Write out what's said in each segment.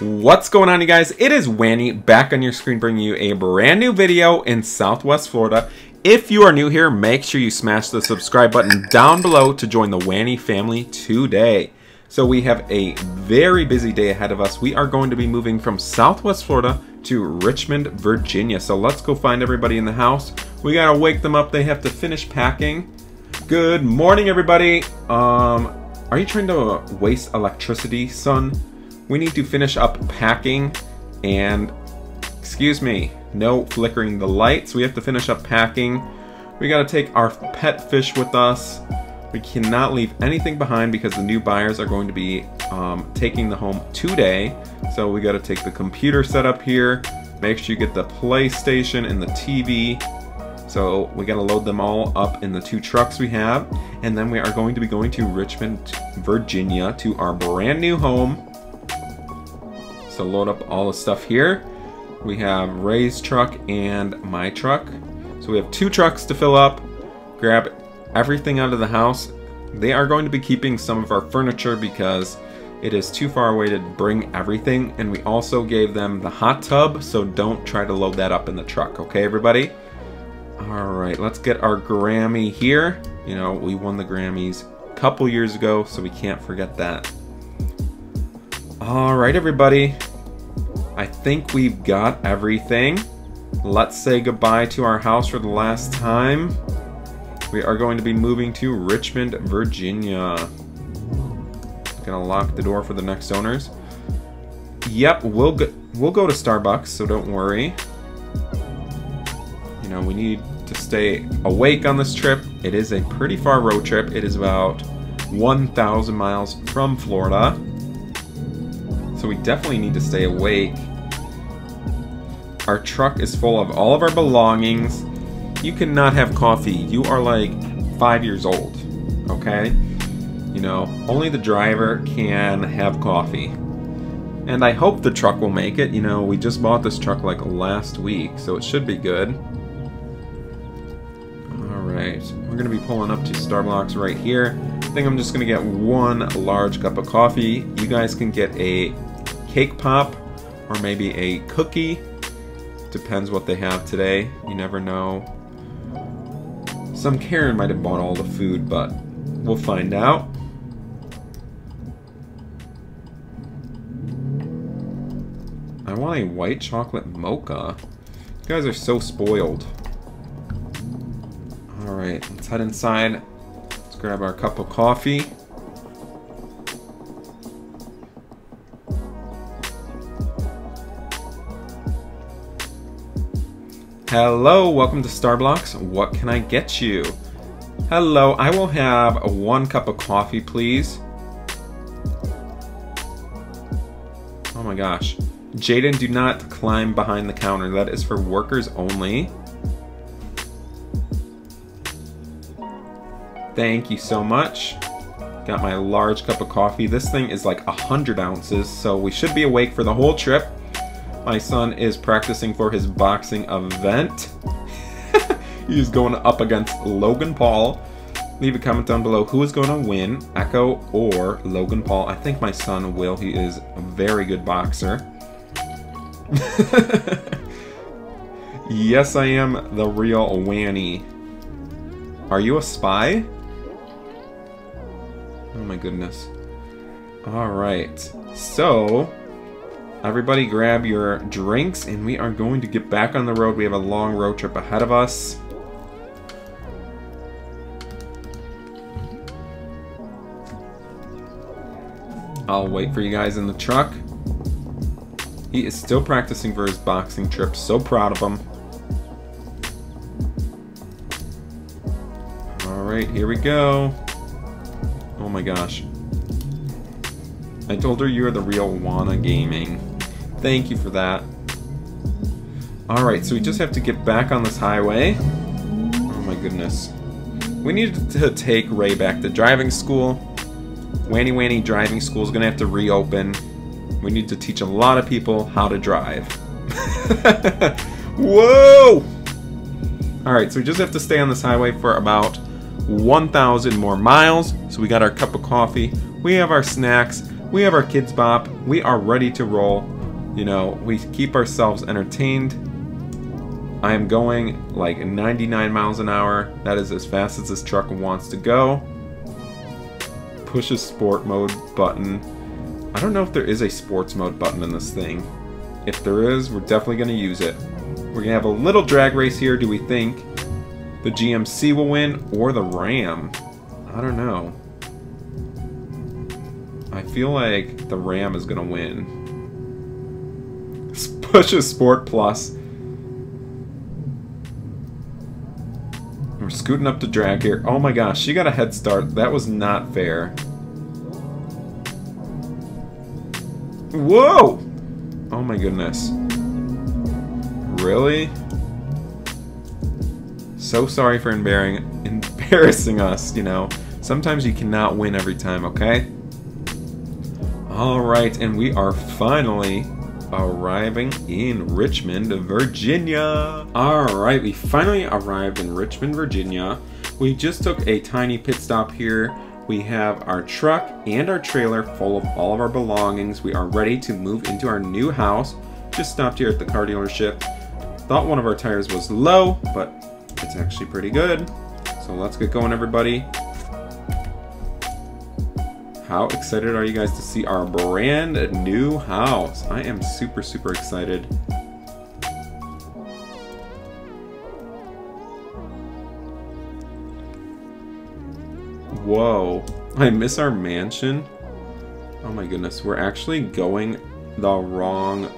What's going on you guys? It is Wanny back on your screen bringing you a brand new video in Southwest Florida. If you are new here, make sure you smash the subscribe button down below to join the Wanny family today. So we have a very busy day ahead of us. We are going to be moving from Southwest Florida to Richmond, Virginia. So let's go find everybody in the house. We gotta wake them up. They have to finish packing. Good morning, everybody. Um, are you trying to waste electricity, son? We need to finish up packing and, excuse me, no flickering the lights. We have to finish up packing. We gotta take our pet fish with us. We cannot leave anything behind because the new buyers are going to be um, taking the home today. So we gotta take the computer set up here. Make sure you get the PlayStation and the TV. So we gotta load them all up in the two trucks we have. And then we are going to be going to Richmond, Virginia to our brand new home. So load up all the stuff here. We have Ray's truck and my truck. So we have two trucks to fill up. Grab everything out of the house. They are going to be keeping some of our furniture because it is too far away to bring everything. And we also gave them the hot tub, so don't try to load that up in the truck, okay everybody? Alright, let's get our Grammy here. You know, we won the Grammys a couple years ago, so we can't forget that. Alright, everybody. I think we've got everything. Let's say goodbye to our house for the last time. We are going to be moving to Richmond, Virginia. Gonna lock the door for the next owners. Yep, we'll go, we'll go to Starbucks, so don't worry. You know, we need to stay awake on this trip. It is a pretty far road trip. It is about 1,000 miles from Florida. So we definitely need to stay awake. Our truck is full of all of our belongings. You cannot have coffee. You are like five years old, okay? You know, only the driver can have coffee. And I hope the truck will make it. You know, we just bought this truck like last week, so it should be good. Alright, we're going to be pulling up to Starbucks right here. I think I'm just going to get one large cup of coffee. You guys can get a cake pop or maybe a cookie. Depends what they have today. You never know. Some Karen might have bought all the food, but we'll find out. I want a white chocolate mocha. You guys are so spoiled. Alright, let's head inside. Let's grab our cup of coffee. Hello, welcome to Starblocks. What can I get you? Hello, I will have one cup of coffee, please. Oh my gosh. Jaden, do not climb behind the counter. That is for workers only. Thank you so much. Got my large cup of coffee. This thing is like 100 ounces, so we should be awake for the whole trip. My son is practicing for his boxing event. He's going up against Logan Paul. Leave a comment down below who is going to win, Echo or Logan Paul. I think my son will. He is a very good boxer. yes, I am the real Wanny. Are you a spy? Oh my goodness. Alright, so everybody grab your drinks and we are going to get back on the road. We have a long road trip ahead of us. I'll wait for you guys in the truck. He is still practicing for his boxing trip. So proud of him. Alright, here we go. Oh my gosh. I told her you're the real Wanny Gaming. Thank you for that. Alright, so we just have to get back on this highway. Oh my goodness. We need to take Ray back to driving school. Wanny Wanny Driving School is to have to reopen. We need to teach a lot of people how to drive. Whoa! Alright, so we just have to stay on this highway for about 1,000 more miles. So we got our cup of coffee. We have our snacks. We have our Kidz Bop. We are ready to roll. You know, we keep ourselves entertained. I am going like 99 miles an hour. That is as fast as this truck wants to go. Push a sport mode button. I don't know if there is a sports mode button in this thing. If there is, we're definitely going to use it. We're going to have a little drag race here, do we think? The GMC will win or the Ram? I don't know. I feel like the Ram is going to win. Push a Sport Plus. We're scooting up to drag here. Oh my gosh, she got a head start. That was not fair. Whoa! Oh my goodness. Really? So sorry for embarrassing us, you know. Sometimes you cannot win every time, okay? Alright, and we are finally arriving in Richmond, Virginia. Alright, we finally arrived in Richmond, Virginia. We just took a tiny pit stop here. We have our truck and our trailer full of all of our belongings. We are ready to move into our new house. Just stopped here at the car dealership. Thought one of our tires was low, but it's actually pretty good. So let's get going, everybody. How excited are you guys to see our brand new house? I am super, super excited. Whoa. I miss our mansion. Oh my goodness. We're actually going the wrong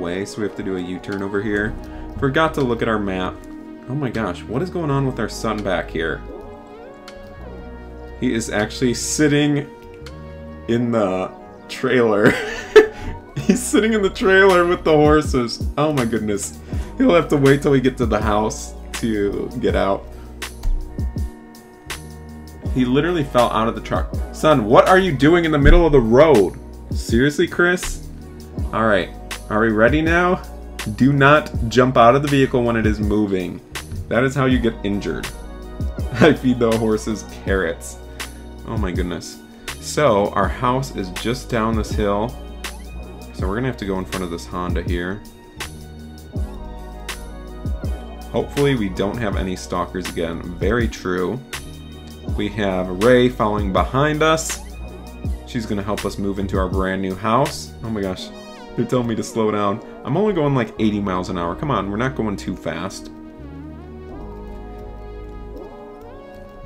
way, so we have to do a U-turn over here. Forgot to look at our map. Oh my gosh, what is going on with our son back here? He is actually sitting in the trailer. He's sitting in the trailer with the horses. Oh my goodness. He'll have to wait till we get to the house to get out. He literally fell out of the truck. Son, what are you doing in the middle of the road? Seriously, Chris? Alright, are we ready now? Do not jump out of the vehicle when it is moving. That is how you get injured. I feed the horses carrots. Oh my goodness. So, our house is just down this hill. So we're gonna have to go in front of this Honda here. Hopefully we don't have any stalkers again. Very true. We have Ray following behind us. She's gonna help us move into our brand new house. Oh my gosh, they're telling me to slow down. I'm only going like 80 miles an hour. Come on, we're not going too fast.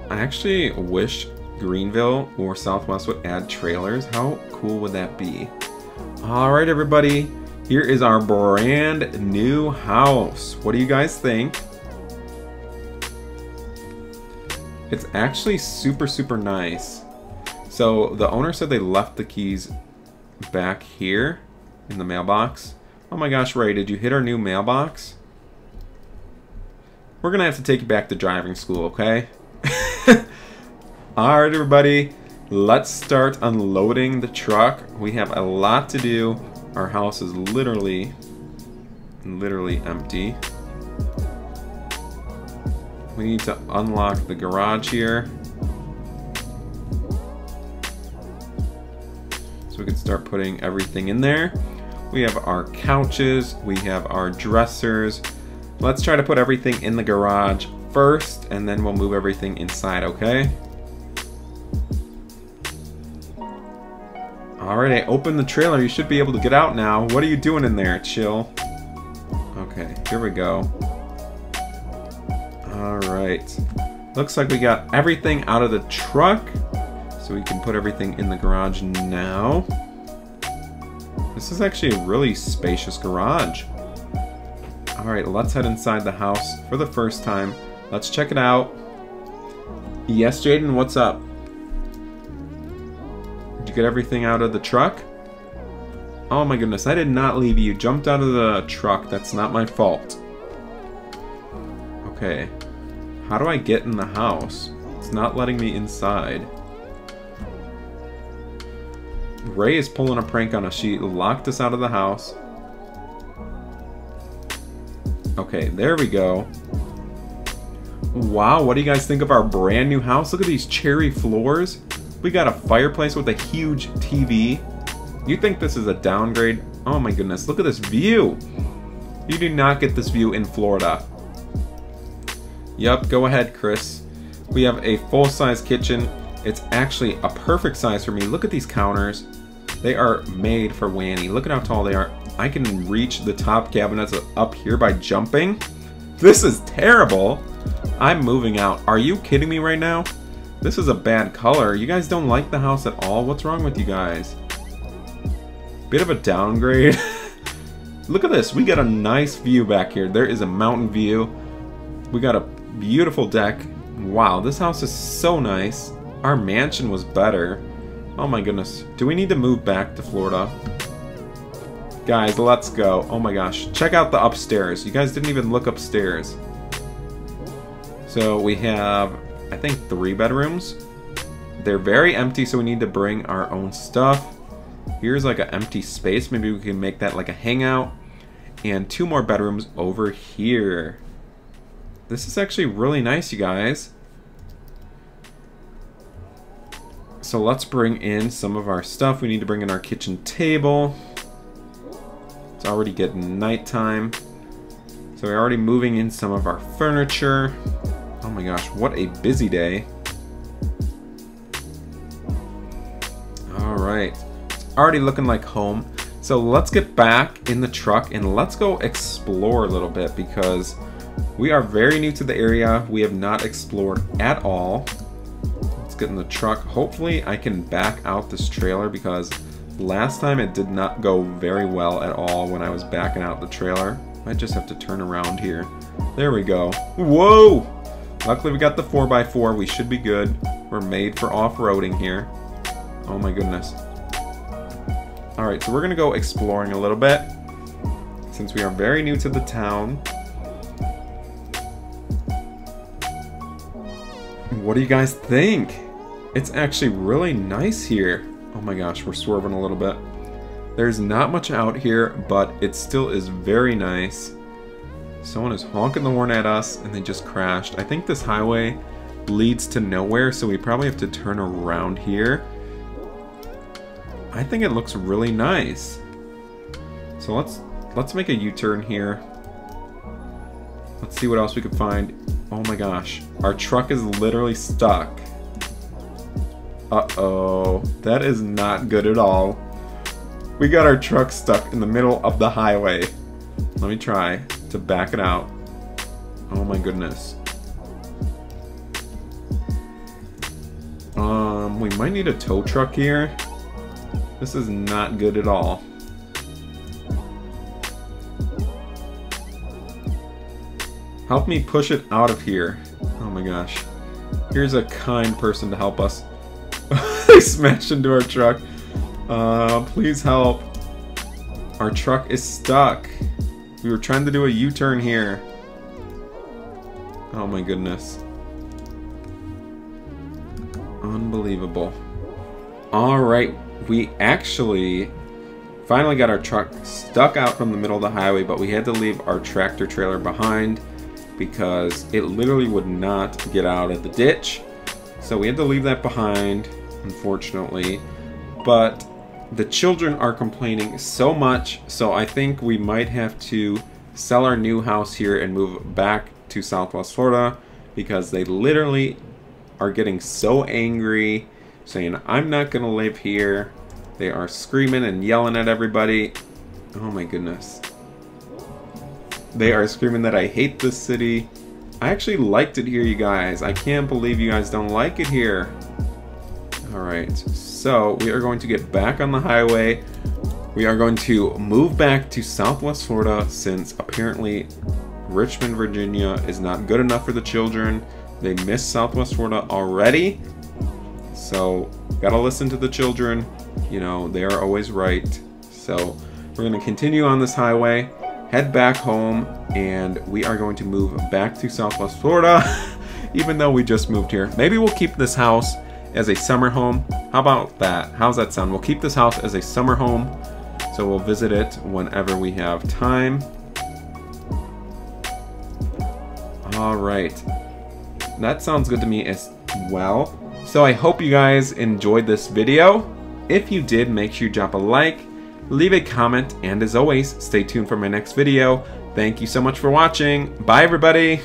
I actually wish Greenville or Southwest would add trailers. How cool would that be? Alright everybody, here is our brand new house. What do you guys think? It's actually super, super nice. So the owner said they left the keys back here in the mailbox. Oh my gosh, Ray, did you hit our new mailbox? We're gonna have to take you back to driving school, okay? Alright everybody, let's start unloading the truck. We have a lot to do. Our house is literally, literally empty. We need to unlock the garage here. So we can start putting everything in there. We have our couches, we have our dressers. Let's try to put everything in the garage first, and then we'll move everything inside, okay? Alright, I opened the trailer. You should be able to get out now. What are you doing in there, chill? Okay, here we go. Alright. Looks like we got everything out of the truck. So we can put everything in the garage now. This is actually a really spacious garage. Alright, let's head inside the house for the first time. Let's check it out. Yes, Jaden, what's up? You get everything out of the truck? Oh my goodness, I did not leave you. Jumped out of the truck. That's not my fault. Okay. How do I get in the house? It's not letting me inside. Ray is pulling a prank on us. She locked us out of the house. Okay, there we go. Wow, what do you guys think of our brand new house? Look at these cherry floors. We got a fireplace with a huge TV. You think this is a downgrade? Oh my goodness, look at this view. You do not get this view in Florida. Yup, go ahead, Chris. We have a full-size kitchen. It's actually a perfect size for me. Look at these counters. They are made for Wanny. Look at how tall they are. I can reach the top cabinets up here by jumping. This is terrible. I'm moving out. Are you kidding me right now? This is a bad color. You guys don't like the house at all? What's wrong with you guys? Bit of a downgrade. Look at this. We got a nice view back here. There is a mountain view. We got a beautiful deck. Wow, this house is so nice. Our mansion was better. Oh my goodness. Do we need to move back to Florida? Guys, let's go. Oh my gosh. Check out the upstairs. You guys didn't even look upstairs. So we have, I think, three bedrooms. They're very empty, so we need to bring our own stuff. Here's like an empty space. Maybe we can make that like a hangout. And two more bedrooms over here. This is actually really nice, you guys. So let's bring in some of our stuff. We need to bring in our kitchen table. It's already getting nighttime. So we're already moving in some of our furniture. My gosh, what a busy day. Alright, it's already looking like home. So let's get back in the truck and let's go explore a little bit because we are very new to the area. We have not explored at all. Let's get in the truck. Hopefully I can back out this trailer because last time it did not go very well at all when I was backing out the trailer. I just have to turn around here. There we go. Whoa! Luckily we got the 4x4. We should be good. We're made for off-roading here. Oh my goodness. Alright, so we're to go exploring a little bit. Since we are very new to the town. What do you guys think? It's actually really nice here. Oh my gosh, we're swerving a little bit. There's not much out here, but it still is very nice. Someone is honking the horn at us and they just crashed. I think this highway leads to nowhere, so we probably have to turn around here. I think it looks really nice. So let's let's make a U-turn here. Let's see what else we can find. Oh my gosh. Our truck is literally stuck. Uh-oh. That is not good at all. We got our truck stuck in the middle of the highway. Let me try to back it out. Oh my goodness. Um, we might need a tow truck here. This is not good at all. Help me push it out of here. Oh my gosh. Here's a kind person to help us. they smashed into our truck. Uh, please help. Our truck is stuck. We were trying to do a U-turn here. Oh my goodness. Unbelievable. Alright, we actually finally got our truck stuck out from the middle of the highway, but we had to leave our tractor trailer behind because it literally would not get out of the ditch. So we had to leave that behind, unfortunately. But the children are complaining so much, so I think we might have to sell our new house here and move back to Southwest Florida because they literally are getting so angry, saying, I'm not going to live here. They are screaming and yelling at everybody. Oh my goodness. They are screaming that I hate this city. I actually liked it here, you guys. I can't believe you guys don't like it here. Alright, so we are going to get back on the highway. We are going to move back to Southwest Florida since apparently Richmond, Virginia is not good enough for the children. They miss Southwest Florida already. So, gotta listen to the children. You know, they are always right. So, we're gonna continue on this highway, head back home, and we are going to move back to Southwest Florida, even though we just moved here. Maybe we'll keep this house as a summer home. How about that? How's that sound? We'll keep this house as a summer home, so we'll visit it whenever we have time. All right. That sounds good to me as well. So I hope you guys enjoyed this video. If you did, make sure you drop a like, leave a comment, and as always, stay tuned for my next video. Thank you so much for watching. Bye, everybody.